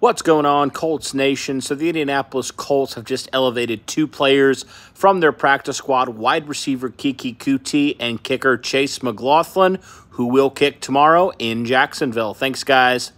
What's going on, Colts Nation? So, the Indianapolis Colts have just elevated two players from their practice squad wide receiver Keke Coutee and kicker Chase McLaughlin, who will kick tomorrow in Jacksonville. Thanks, guys.